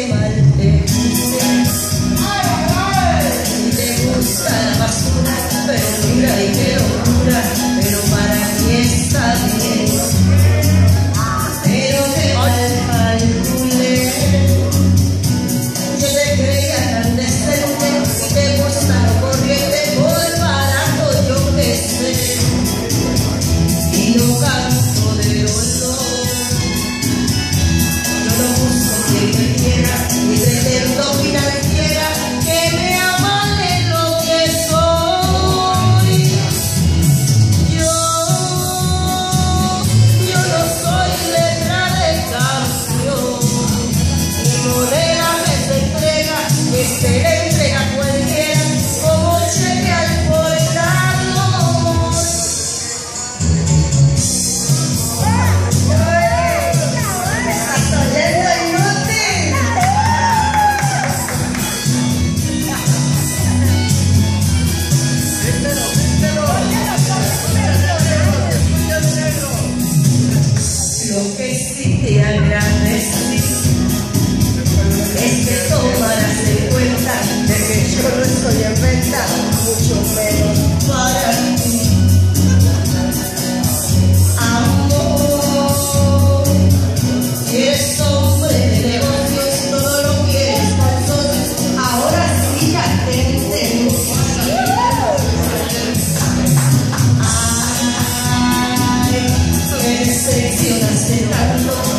my que existe al gran Jesús. Este todo decepcionaste tanto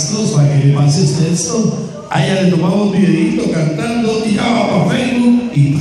Para que le pase usted esto. Allá le tomamos videito cantando y ya va para Facebook y